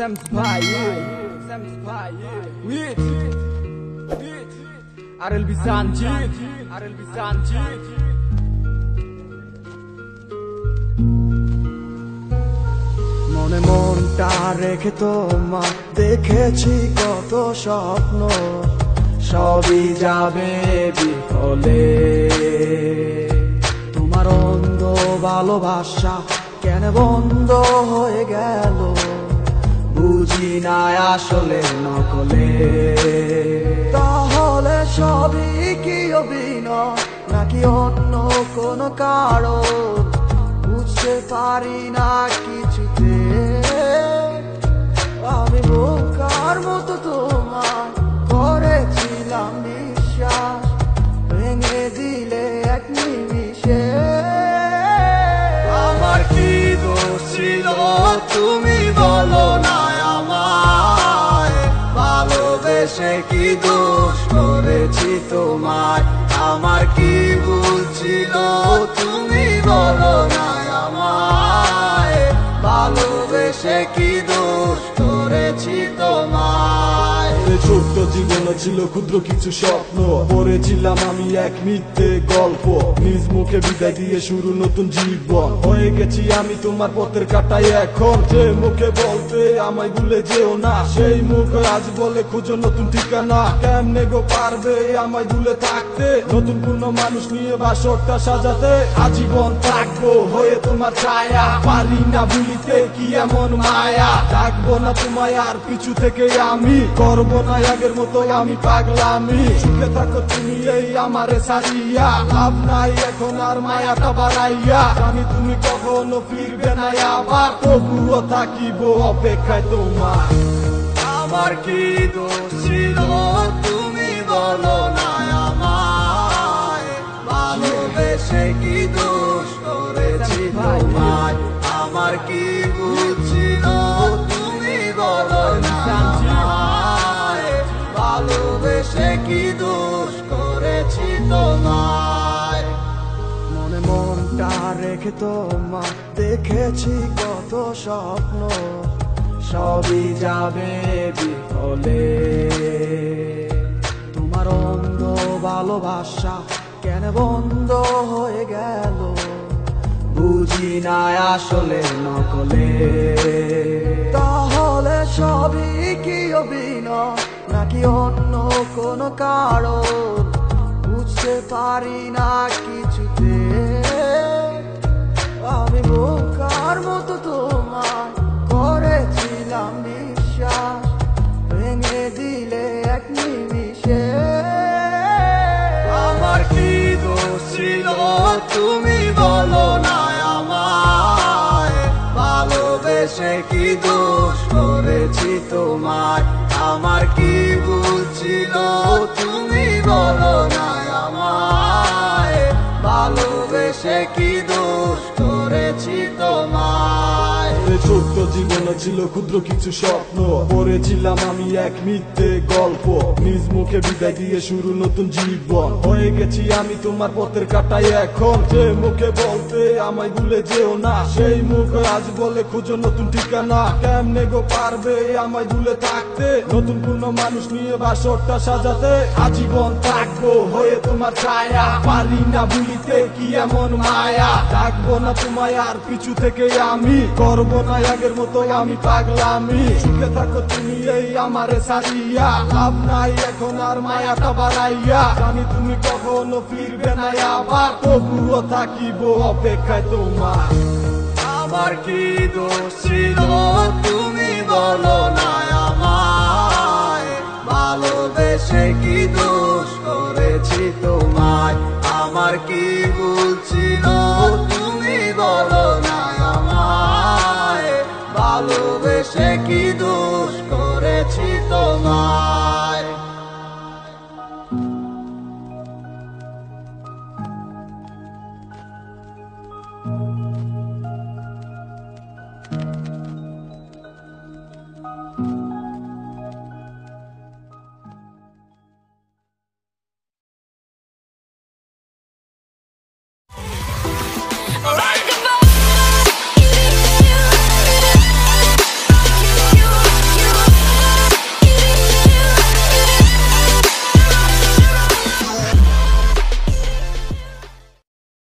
Wait, Wait, RLB Sanjit, RLB Sanjit. মনে মনটা রেখে তোমার দেখেছি কত স্বপ্ন। সবই যাবে বিফলে। তোমার অন্ধ ভালোবাসা কেন বন্ধ হয়ে গেল? বুঝি না আসলে নকলে। তাহলে সবই কি অভিনয়? নাকি অন্য কোনো কারণ? বুঝতে পারি না কিছুতে। আমি বোকার মতো তোমার ভালোবেসে কি দোষ? করেছি তোমার আমার কি ভুল তুমি বলো না আমায়। ভালোবেসে কি জীবনে ছিল ক্ষুদ্র কিছু স্বপ্ন। পড়েছিলাম আমি এক মিথ্যে গল্প। নিজ মুখে বিদায় দিয়ে শুরু নতুন জীবন। হয়ে গেছি আমি তোমার পথের কাটাই এখন। যে মুখে বলতে আমায় ভুলে যেও না। সেই মুখ আজ বলে খুঁজো নতুন ঠিকানা। কেমনে গো পারবে আমায় ভুলে থাকতে? নতুন কোন মানুষ নিয়ে বাসরটা সাজাতে আজীবন থাকব। হয়ে তোমার ছায়া, পারি না ভুলিতে কি এমন মায়া? ডাকবো না তোমায় আর পিছু থেকে আমি। করব না আগের মতো আমি পাগলামি। সুখে থাকো তুমি, এই আমারে সারিয়া লাভ নাই এখন আর মায়াটা বাড়াইয়া। আমি তুমি কখনো ফিরবে না আবার, তবুও থাকিব অপেক্ষায় তোমার। আমার কি দোষ ছিল তুমি বলো না আমায়। ভালোবেসে কি দোষ করেছি তোমায়? আমার কি তোমায় মনে মনটা রেখে তোমার দেখেছি কত স্বপ্ন। সবই যাবে বিফলে। তোমার অন্ধ ভালোবাসা কেন বন্ধ হয়ে গেল? বুঝি না আসলে নকলে। তাহলে সবই কি অভিনয়? নাকি অন্য কোনো কারণ? পারি না কিছুতে। আমি বোকার মতো তোমার করেছিলাম বিশ্বাস ভেঙে দিলে এক নিমিষে। আমার কি দোষ ছিল? তুমি বলো না আমায়। ভালোবেসে কি দোষ করেছি তোমার আমার কি ভুল ছিল? তুমি বলো কি দোষ করেছি এই ছোট্ট জীবনে ছিল ক্ষুদ্র কিছু স্বপ্ন। পড়েছিলাম আমি এক মিথ্যে গল্প। নিজ মুখে বিদায় দিয়ে শুরু নতুন জীবন। হয়ে গেছি আমি তোমার পথের কাটাই এখন। যে মুখে বলতে আমায় ভুলে যেও না। সেই মুখ আজ বলে খুঁজো নতুন ঠিকানা। কেমনে গো পারবে আমায় ভুলে থাকতে? নতুন কোন মানুষ নিয়ে বাসরটা সাজাতে আজীবন থাকব। হয়ে তোমার ছায়া, পারি না ভুলিতে কি এমন মায়া? থাকব না তোমায় আর পিছু থেকে আমি। করব না আগের মতো আমি পাগলামি। সুখে থাকো তুমি এই আমারে সারিয়া লাভ নাই এখন আর মায়াটা বাড়াইয়া। জানি তুমি কখনো ফিরবে না আবার। তবুও থাকিব অপেক্ষায় তোমার। আমার কি দোষ ছিল? তুমি বলো না ভালোবেসে কি দোষ করেছি তোমায়? আমার কি কি দোষ করেছি তোমায়